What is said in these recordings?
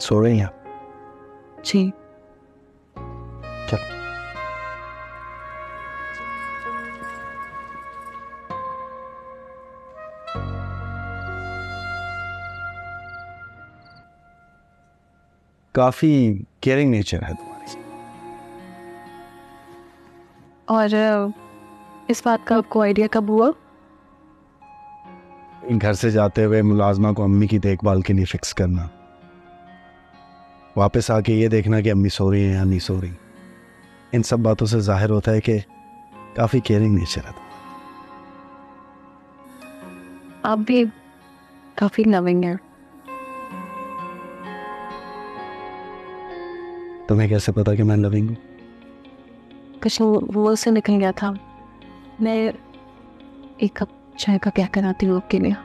सो रही हैं आप? जी। चल। काफ़ी केयरिंग नेचर है तुम्हारी और इस बात का आपको आइडिया कब हुआ? घर से जाते हुए मुलाजमा को अम्मी की देखभाल के लिए फिक्स करना। वापस आके ये देखना कि अम्मी सो रही हैं या नहीं सो रही। इन सब बातों से ज़ाहिर होता है कि काफ़ी केयरिंग नेचर है। आप भी काफ़ी लविंग है। तुम्हें कैसे पता कि मैं लविंग हूँ? कुछ मुँह से निकल गया था। मैं एक कप चाय का क्या कराती हूँ आपके लिए?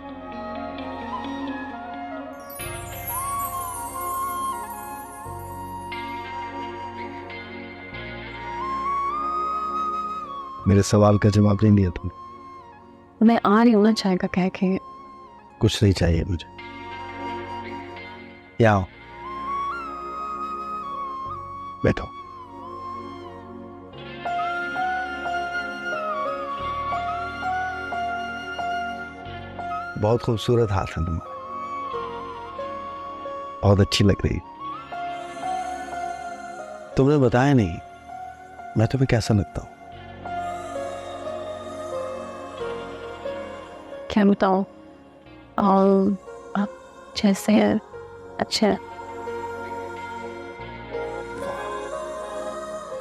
मेरे सवाल का जवाब नहीं दिया तुमने। मैं आ रही हूँ ना चाय का कह के। कुछ नहीं चाहिए मुझे। या आओ। बैठो। बहुत खूबसूरत हाथ है तुम्हारे। बहुत अच्छी लग रही तुमने बताया नहीं मैं तुम्हें कैसा लगता हूँ? क्या बताऊँ। और अच्छे अच्छा अच्छे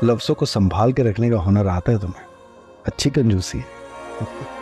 लफ्ज़ों को संभाल के रखने का हुनर आता है तुम्हें। अच्छी कंजूसी है।